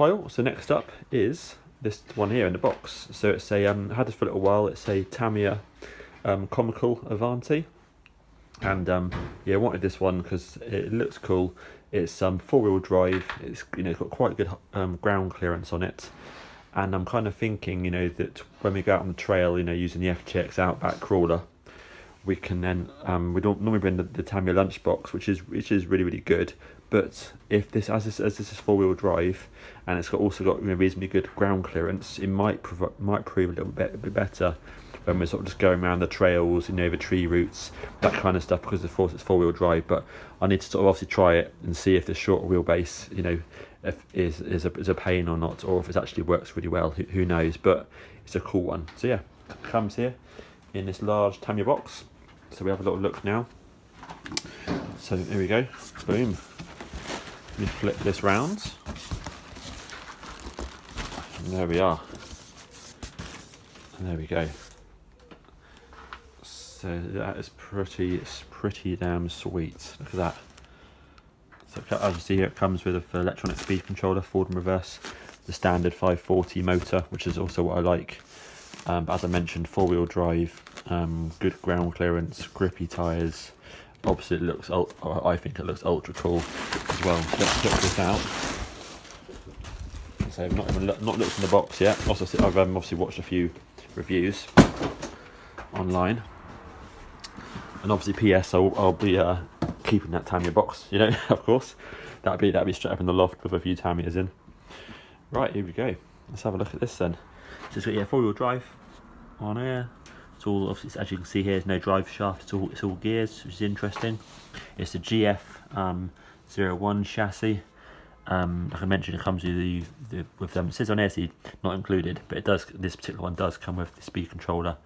Pile. So next up is this one here in the box. So it's a um, I had this for a little while. It's a Tamiya um, Comical Avante, and um, yeah, I wanted this one because it looks cool. It's um four wheel drive. It's you know it's got quite good um, ground clearance on it, and I'm kind of thinking you know that when we go out on the trail, you know using the FTX Outback crawler, we can then um we don't normally bring the, the Tamiya lunchbox, which is which is really really good. But if this as this as this is four wheel drive, and it's got also got you know, reasonably good ground clearance, it might might prove a little bit, bit better when we're sort of just going around the trails, you know, the tree roots, that kind of stuff. Because of course it's four wheel drive, but I need to sort of obviously try it and see if the shorter wheelbase, you know, if is is a is a pain or not, or if it actually works really well. Who, who knows? But it's a cool one. So yeah, comes here in this large Tamiya box. So we have a little look now. So here we go. Boom. Let me flip this round. And there we are. And there we go. So that is pretty, pretty damn sweet. Look at that. So as you see it comes with an electronic speed controller, forward and reverse, the standard 540 motor, which is also what I like. Um, but as I mentioned, four-wheel drive, um, good ground clearance, grippy tyres. Obviously, it looks. I think it looks ultra cool as well. So let's check this out. So not even not looked in the box yet. Also, I've um, obviously watched a few reviews online, and obviously, PS. I'll, I'll be uh, keeping that Tamiya box. You know, of course, that'd be that'd be straight up in the loft with a few Tamiyas in. Right, here we go. Let's have a look at this then. So it's got yeah, four-wheel drive on here. It's all obviously as you can see here, there's no drive shaft. It's all it's all gears, which is interesting. It's the GF um, 01 chassis. Um, like I mentioned, it comes with the, the with them. It says on AC not included, but it does. This particular one does come with the speed controller.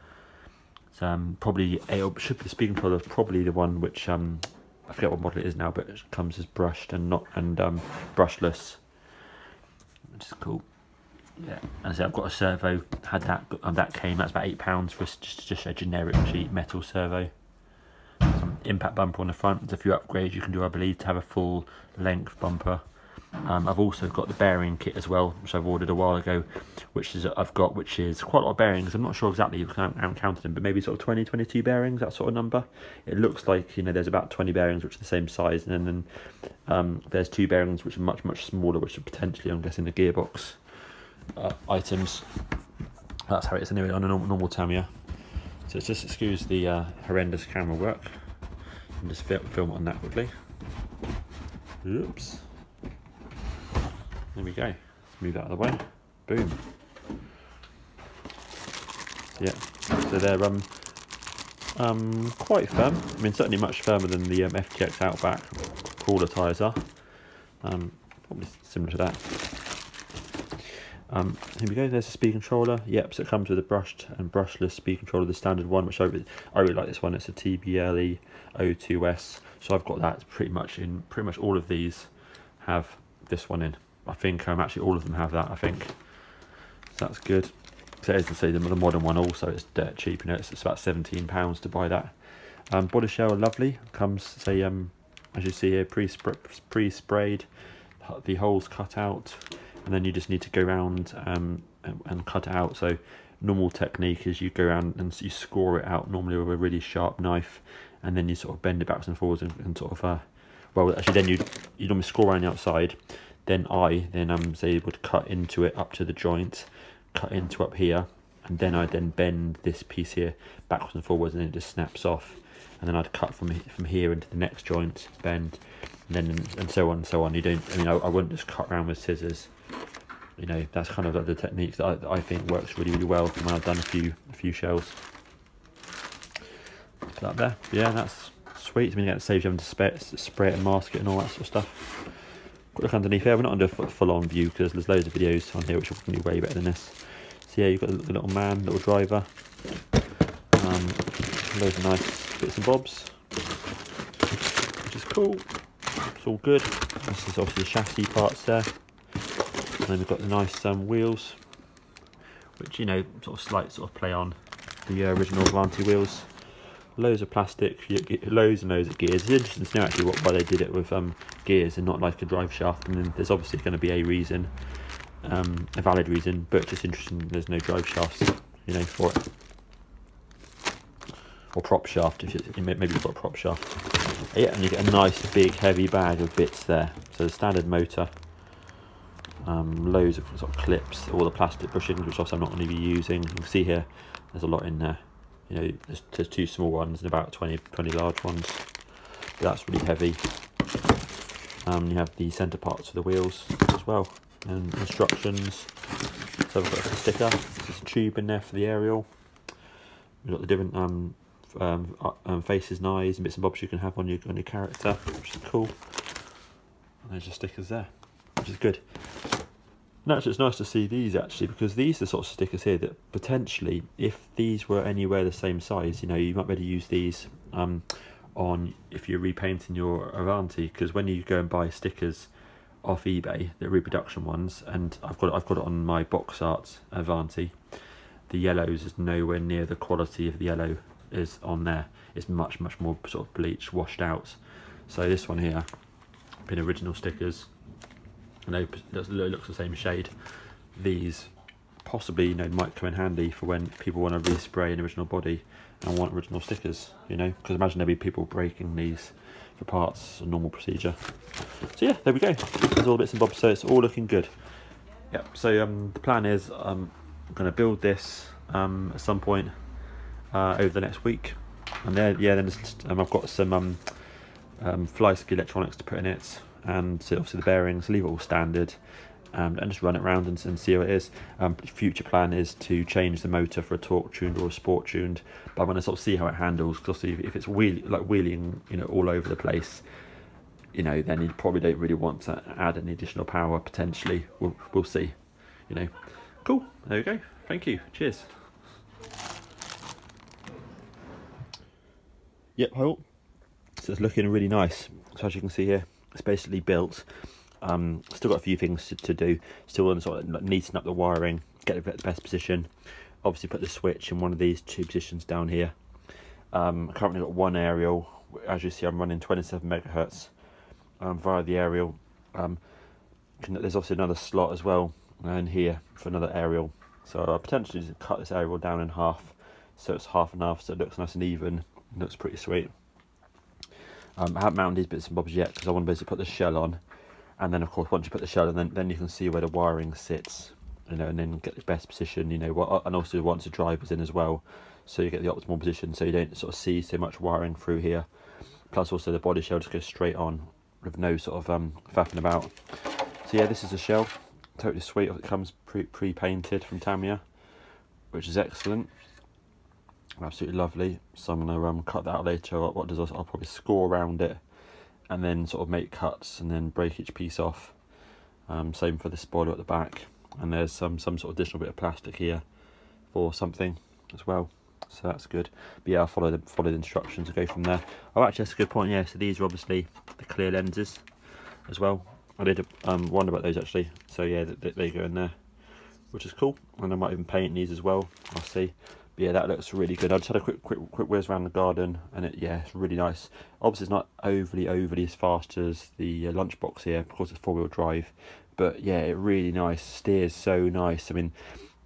So um, probably it should be the speed controller. Probably the one which um, I forget what model it is now, but it comes as brushed and not and um, brushless, which is cool. Yeah, and so I've got a servo. Had that that came. That's about eight pounds for just just a generic cheap metal servo. Some impact bumper on the front. There's a few upgrades you can do, I believe, to have a full length bumper. Um, I've also got the bearing kit as well, which I've ordered a while ago, which is I've got, which is quite a lot of bearings. I'm not sure exactly, I haven't counted them, but maybe sort of 20, 22 bearings, that sort of number. It looks like you know there's about 20 bearings which are the same size, and then um, there's two bearings which are much much smaller, which are potentially, I'm guessing, the gearbox uh, items. That's how it is anyway on a normal, normal Tamiya. So just excuse the uh, horrendous camera work. And just film, on that quickly. Oops. There we go. Let's Move that out of the way. Boom. Yeah. So they're um um quite firm. I mean certainly much firmer than the um, FTX Outback crawler tyres are. Um, probably similar to that. Um, here we go, there's a speed controller. Yep, so it comes with a brushed and brushless speed controller, the standard one, which I really, I really like this one. It's a TBLE 02S. So I've got that pretty much in, pretty much all of these have this one in. I think um, actually all of them have that, I think. So that's good. So as I say, the, the modern one also is dirt cheap, you know, it's, it's about £17 to buy that. Um, body shell lovely, comes, say, um, as you see here, pre-sprayed, the holes cut out, and then you just need to go around um, and, cut it out. So normal technique is you go around and you score it out normally with a really sharp knife, and then you sort of bend it backwards and forwards and, and sort of uh, well actually then you you normally score around the outside. Then I then um say would cut into it up to the joint, cut into up here, and then I then bend this piece here backwards and forwards, and it just snaps off. And then I'd cut from from here into the next joint, bend, and then and so on and so on. You don't. I mean, I, I wouldn't just cut around with scissors you know that's kind of like the technique that I, that I think works really really well when I've done a few a few shells. That there, yeah, that's sweet. I mean, it saves you having to spray, spray it and mask it and all that sort of stuff. Quick look underneath here. We're not under full on view because there's loads of videos on here which will be way better than this. So yeah, you've got the little man, little driver. Um, loads of nice bits and bobs, which is cool. It's all good. This is obviously the chassis parts there. And then we've got the nice um, wheels, which, you know, sort of slight sort of play on the uh, original Avante wheels. loads of plastic, loads and loads of gears. It's interesting to know actually what, why they did it with um, gears and not like a drive shaft. I mean, there's obviously going to be a reason, um, a valid reason, but just interesting there's no drive shafts, you know, for it. Or prop shaft, if you, maybe you've got a prop shaft. Yeah, and you get a nice big heavy bag of bits there. So the standard motor, um, loads of sort of clips, all the plastic bushings, which also I'm not going to be using. You can see here, there's a lot in there you know there's, there's two small ones and about 20 20 large ones that's really heavy um, you have the center parts for the wheels as well and instructions so we've got a sticker there's a tube in there for the aerial we've got the different um, um, uh, um, faces and eyes and bits and bobs you can have on your on your character which is cool and there's your stickers there which is good and actually, it's nice to see these actually because these are the sort of stickers here that potentially, if these were anywhere the same size, you know, you might be able to use these um, on if you're repainting your Avante because when you go and buy stickers off eBay, the reproduction ones, and I've got I've got it on my box art Avante. The yellows is nowhere near the quality of the yellow is on there. It's much much more sort of bleached, washed out. So this one here, been original stickers I know it looks the same shade. These possibly you know might come in handy for when people want to respray an original body and want original stickers. You know, because imagine there'd be people breaking these for parts, a normal procedure. So yeah, there we go. There's all the bits and bobs. So it's all looking good. Yep. So um, the plan is um, I'm to build this um, at some point uh, over the next week, and then yeah, then um, I've got some um, um, electronics to put in it and so obviously the bearings, leave it all standard um, and just run it around and, and see how it is. Um, future plan is to change the motor for a torque tuned or a sport tuned, but I'm going to sort of see how it handles because obviously if it's wheel, like wheeling you know all over the place, you know then you probably don't really want to add any additional power potentially. We'll, we'll see, you know. Cool, there we go. Thank you. Cheers. Yep, hold. So it's looking really nice. So as you can see here, it's basically built. Um, still got a few things to, to do. Still on sort of neaten up the wiring, get it at the best position. Obviously, put the switch in one of these two positions down here. Um, currently got one aerial. As you see, I'm running 27 megahertz um, via the aerial. Um, there's obviously another slot as well in here for another aerial. So I'll potentially cut this aerial down in half, so it's half and half, so it looks nice and even. Looks pretty sweet. Um, I haven't mounted these bits and bobs yet because I want to basically put the shell on, and then of course once you put the shell on, then then you can see where the wiring sits, you know, and then get the best position, you know, what, and also once the driver's in as well, so you get the optimal position, so you don't sort of see so much wiring through here. Plus also the body shell just goes straight on with no sort of um, faffing about. So yeah, this is a shell, totally sweet. It comes pre pre from Tamiya, which is excellent absolutely lovely. So I'm going to um, cut that out later. What does I'll probably score around it and then sort of make cuts and then break each piece off. Um, same for the spoiler at the back. And there's some some sort of additional bit of plastic here for something as well. So that's good. But yeah, I'll follow the follow the instructions and go from there. Oh, actually, that's a good point. Yeah, so these are obviously the clear lenses as well. I did um, wonder about those actually. So yeah, they, they go in there, which is cool. And I might even paint these as well. I'll see. But yeah, that looks really good. I just had a quick, quick, quick whiz around the garden, and it, yeah, it's really nice. Obviously, it's not overly, overly as fast as the uh, lunchbox here, because it's four-wheel drive. But yeah, it really nice. Steers so nice. I mean,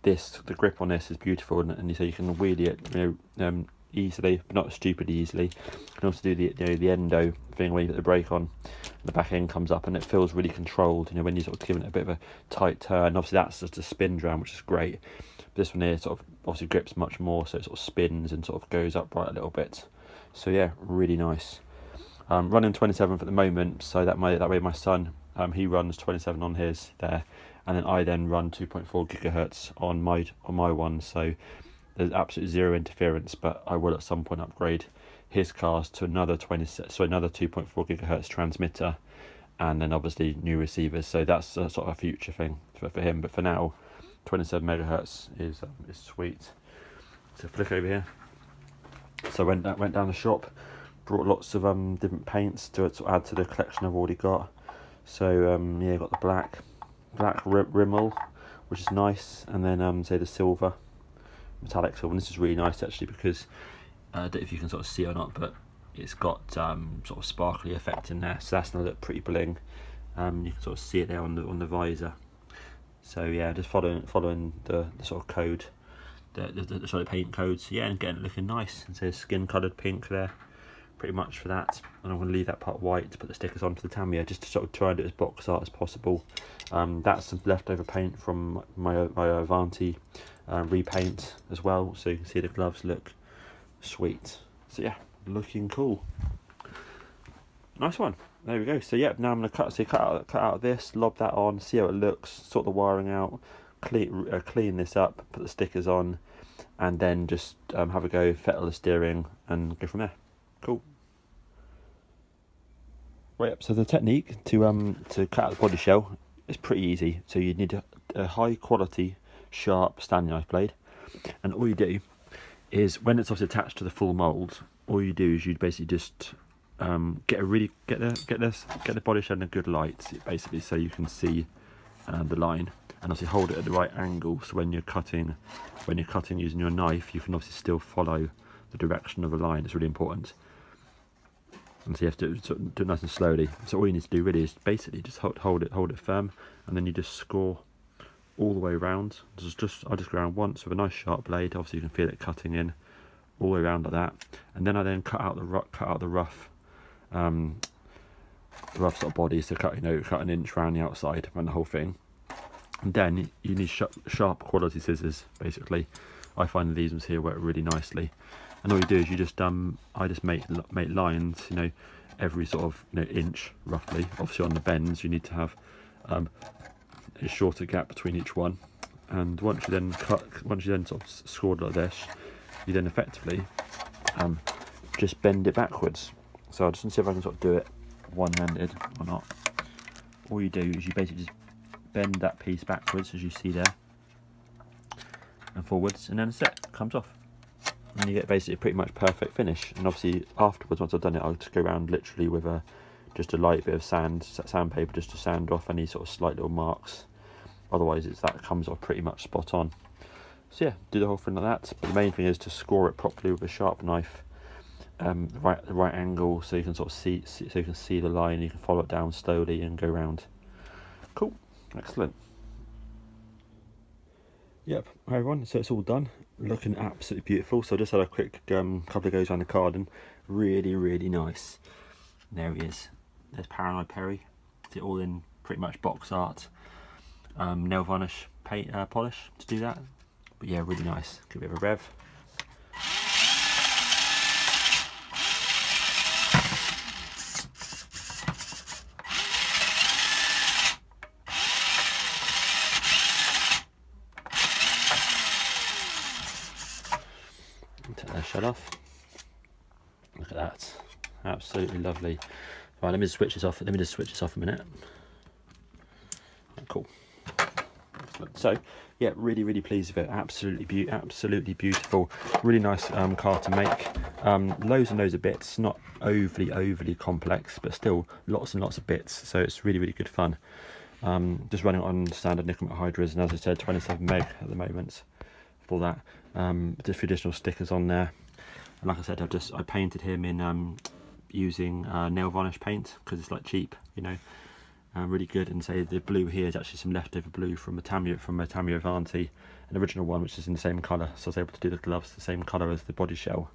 this the grip on this is beautiful, and, and so you can wheelie it, you know, um, easily, but not stupidly easily. You can also do the you know the endo thing where you put the brake on, the back end comes up, and it feels really controlled. You know, when you're sort of giving it a bit of a tight turn. Obviously, that's just a spin drum, which is great. This one here sort of obviously grips much more, so it sort of spins and sort of goes upright a little bit. So yeah, really nice. Um, running 27th at the moment, so that my that way my son um, he runs 27 on his there, and then I then run 2.4 gigahertz on my on my one. So there's absolutely zero interference, but I will at some point upgrade his cars to another 20 so another 2.4 gigahertz transmitter, and then obviously new receivers. So that's a, sort of a future thing for, for him. But for now, 27 megahertz is um, is sweet. So flick over here. So went went down the shop, brought lots of um different paints to, to add to the collection I've already got. So um yeah, got the black black Rimmel, which is nice, and then um say the silver metallic silver. And this is really nice actually because Uh, I don't know if you can sort of see or not, but it's got um, sort of sparkly effect in there, so that's look pretty bling. Um, you can sort of see it there on the on the visor. So yeah, just following following the, the sort of code, the, the, the of paint codes. Yeah, and getting it looking nice. And says skin coloured pink there, pretty much for that. And I'm going to leave that part white to put the stickers onto the Tamiya, just to sort of try and do as box art as possible. Um, that's some leftover paint from my my Avante uh, repaint as well, so you can see the gloves look sweet. So yeah, looking cool. Nice one. There we go. So yeah, now I'm gonna cut. So cut out cut out this, lob that on, see how it looks, sort the wiring out, clean uh, clean this up, put the stickers on, and then just um, have a go, fettle the steering, and go from there. Cool. Right up. So the technique to um to cut out the body shell is pretty easy. So you need a, a high quality, sharp Stanley knife blade, and all you do is when it's obviously attached to the full mold, all you do is you'd basically just um, get a really get the get this get the body shell in a good light basically so you can see uh, the line. And obviously hold it at the right angle so when you're cutting when you're cutting using your knife you can obviously still follow the direction of the line. It's really important. And so you have to do it nice and slowly. So all you need to do really is basically just hold, hold it hold it firm and then you just score all the way around. Just, just I just go around once with a nice sharp blade. Obviously you can feel it cutting in all the way around like that. And then I then cut out the cut out the rough um, rough sort of bodies to cut, you know, cut an inch around the outside and the whole thing. And then you need sh sharp quality scissors, basically. I find these ones here work really nicely. And all you do is you just, um, I just make make lines, you know, every sort of you know inch roughly. Obviously on the bends you need to have um, a shorter gap between each one. And once you then cut, once you then sort of scored like this, you then effectively um, just bend it backwards so I just want to see if I can sort of do it one-handed or not. All you do is you basically just bend that piece backwards as you see there and forwards and then it's it, comes off. And you get basically a pretty much perfect finish. And obviously afterwards, once I've done it, I'll just go around literally with a just a light bit of sand, sandpaper just to sand off any sort of slight little marks. Otherwise, it's that comes off pretty much spot on. So yeah, do the whole thing like that. But the main thing is to score it properly with a sharp knife um, right the right angle so you can sort of see, see so you can see the line you can follow it down slowly and go around cool. Excellent. Yep. Hi everyone. So it's all done. Looking absolutely beautiful. So I just had a quick um, couple of goes around the garden. Really really nice. There he is. There's Paranoid Perry. It's all in pretty much box art? Um, nail varnish paint uh, polish to do that. But yeah really nice. Give it a rev shut off. Look at that. Lovely. Right, let me just switch this off. Let me just switch this off a minute. Cool. So, yeah, really, really pleased with it. Absolutely, be absolutely beautiful. Really nice um, car to make. Um, loads and loads of bits. Not overly, overly complex, but still lots and lots of bits. So it's really, really good fun. Um, just running on standard nickel hydras, and as I said, 27 meg at the moment for that. Um, just additional stickers on there. And like I said, I just I painted him in um, using uh, nail varnish paint because it's like cheap, you know, uh, really good. And say the blue here is actually some leftover blue from a Tamiya from a Tamiya Avante, an original one which is in the same colour. So I was able to do the gloves the same colour as the body shell.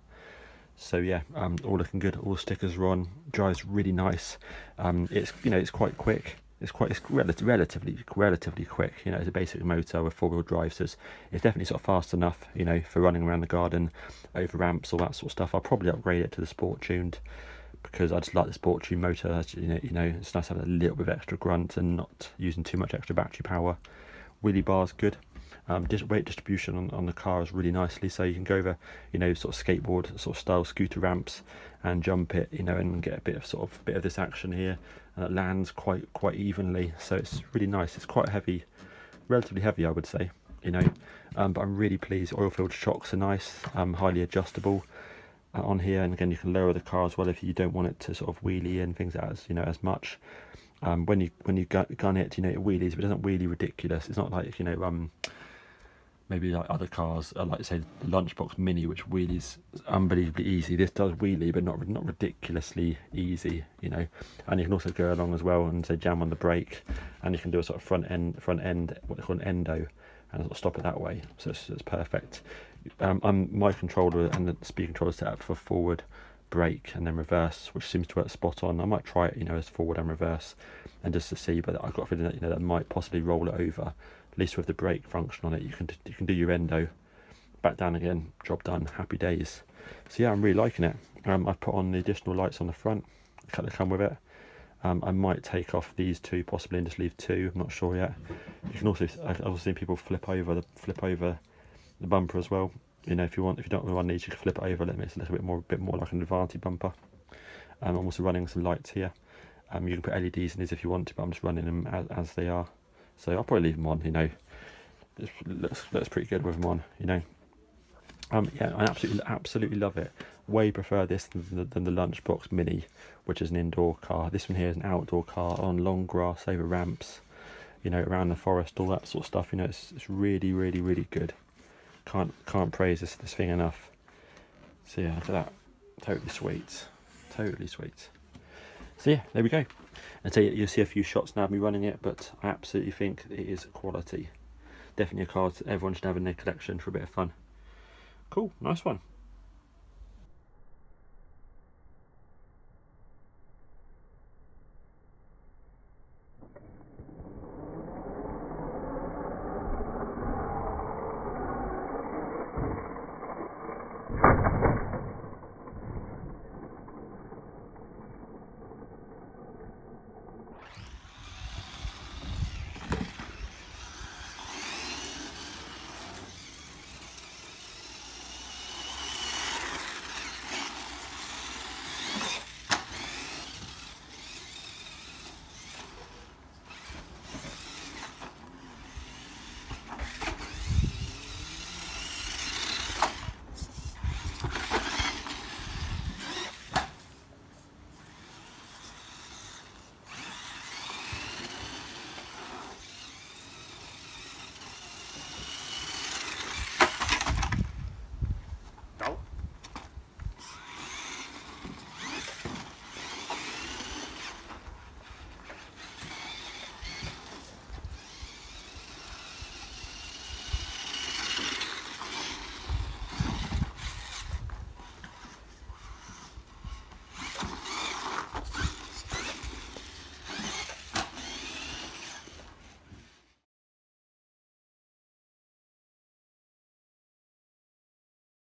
So yeah, um, all looking good. All stickers are on. Dries really nice. Um, it's you know it's quite quick it's quite it's relatively relatively relatively quick. You know, it's a basic motor with four wheel drive, so it's, it's definitely sort of fast enough. You know, for running around the garden, over ramps, all that sort of stuff. I'll probably upgrade it to the sport tuned because I just like the sport motor. You know, you know, it's nice having a little bit of extra grunt and not using too much extra battery power. Wheelie bar's good. Um, weight distribution on, on the car is really nicely, so you can go over, you know, sort of skateboard sort of style scooter ramps and jump it, you know, and get a bit of sort of bit of this action here. And it lands quite quite evenly, so it's really nice. It's quite heavy, relatively heavy, I would say, you know. Um, but I'm really pleased. Oil filled shocks are nice, um, highly adjustable on here, and again you can lower the car as well if you don't want it to sort of wheelie and things as you know as much. Um, when you when you gun, gun it, you know it wheelies, but it doesn't wheelie ridiculous. It's not like you know um maybe like other cars, uh, like say the Lunchbox Mini, which wheelies unbelievably easy. This does wheelie, but not not ridiculously easy, you know. And you can also go along as well and say jam on the brake, and you can do a sort of front end front end what they call an endo, and sort of stop it that way. So it's, it's perfect. Um, I'm my controller and the speed controller set up for forward brake and then reverse, which seems to work spot on. I might try it, you know, as forward and reverse, and just to see. But I've got a feeling that you know that might possibly roll it over at least with the brake function on it, you can you can do your endo, back down again, job done, happy days. So yeah, I'm really liking it. Um, I've put on the additional lights on the front that come with it. Um, I might take off these two, possibly, and just leave two. I'm not sure yet. You can also, I've also seen people flip over the flip over the bumper as well. You know, if you want, if you don't want these, you can flip it over. Let me. It's a little bit more, a bit more like an Avante bumper. Um, I'm also running some lights here. Um, you can put LEDs in these if you want to, but I'm just running them as, as they are. So I'll probably leave them on, you know. It looks, looks pretty good with them on, you know. Um, yeah, I absolutely, absolutely love it. Way prefer this than the, than the Lunchbox Mini, which is an indoor car. This one here is an outdoor car on long grass over ramps, you know, around the forest, all that sort of stuff. You know, it's, it's really, really, really good. Can't can't praise this this thing enough. So yeah, look at that. Totally sweet. Totally sweet. So yeah, there we go. I tell you, you'll see a few shots now of me running it, but I absolutely think it is quality. Definitely a card everyone should have in their collection for a bit of fun. Cool, nice one.